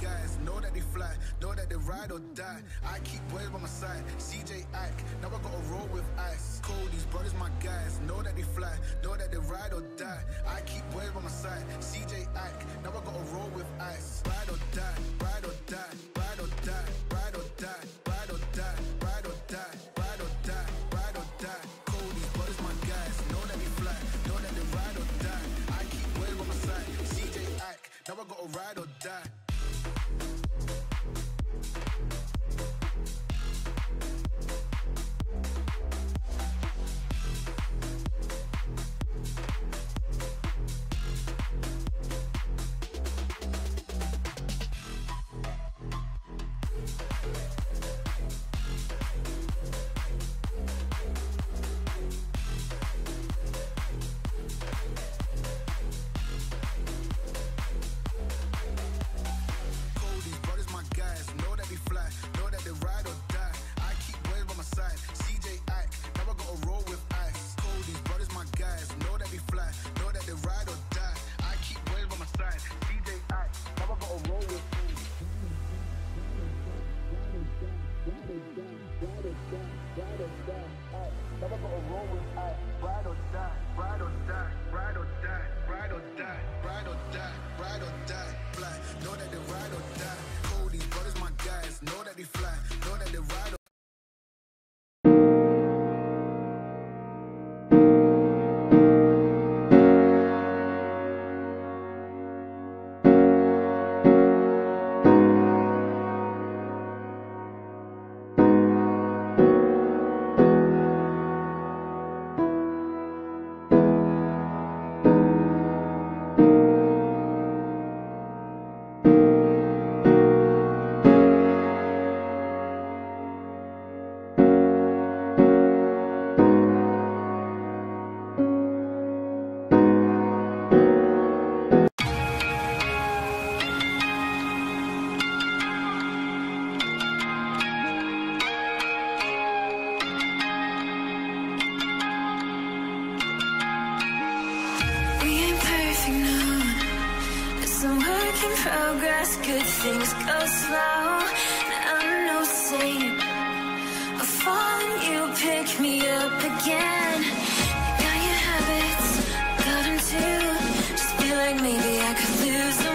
guys, know that they fly, know that they ride or die. I keep boys by my side, CJ Ike, now I gotta roll with ice. Cody's brothers, my guys, know that they fly, know that they ride or die. I keep boys by my side, CJ Ike, now I gotta roll with ice. Ride or die, ride or die, ride or die, ride or die, ride or die, ride or die, ride or die, ride or die. Cody's brothers, my guys, know that they fly, know that they ride or die. I keep boys by my side, CJ Ike, now I gotta ride or die. Guys, know that we fly, in progress, good things go slow. I'm no saint. I fall fallen, you pick me up again. Got your habits, got them too. Just feel like maybe I could lose them.